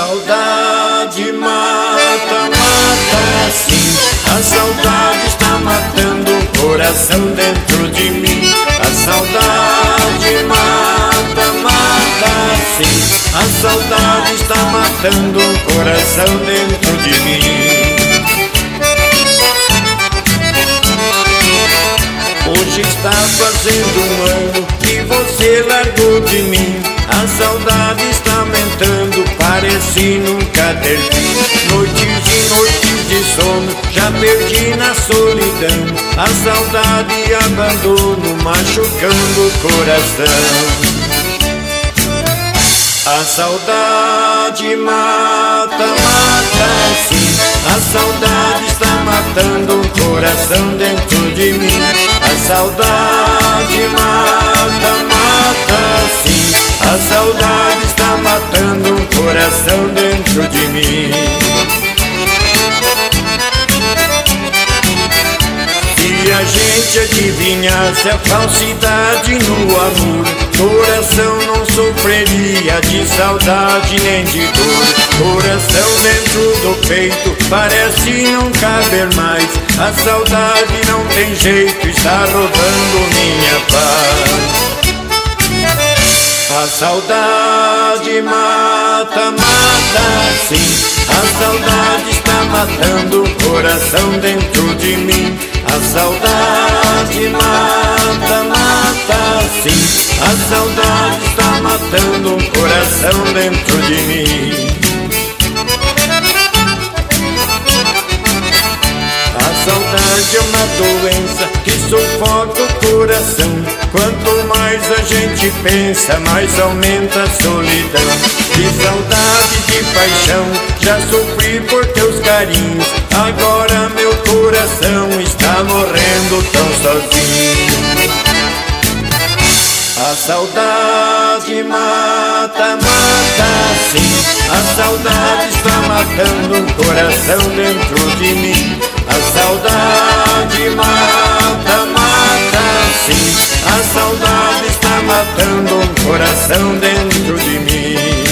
saudade mata, mata sim. A saudade está matando o coração dentro de mim. A saudade mata, mata sim. A saudade está matando o coração dentro de mim. Hoje está fazendo um ano que você largou de mim. A saudade parece nunca ter fim. Noites e noites de sono, já perdi na solidão. A saudade e abandono, machucando o coração. A saudade mata, mata sim. A saudade está matando o coração dentro de mim. A saudade mata, mata sim. A saudade coração dentro de mim. Se a gente adivinhasse a falsidade no amor, coração não sofreria de saudade nem de dor. Coração dentro do peito parece não caber mais. A saudade não tem jeito, está roubando minha paz. A saudade mata, mata sim. A saudade está matando o coração dentro de mim. A saudade mata, mata sim. A saudade está matando o coração dentro de mim. A saudade é uma doença que sufoca o coração. Quanto mais a gente pensa, mais aumenta a solidão. De saudade, de paixão, já sofri por teus carinhos. Agora meu coração está morrendo tão sozinho. A saudade mata, mata sim. A saudade está matando um coração dentro de mim. A saudade mata, matando um coração dentro de mim.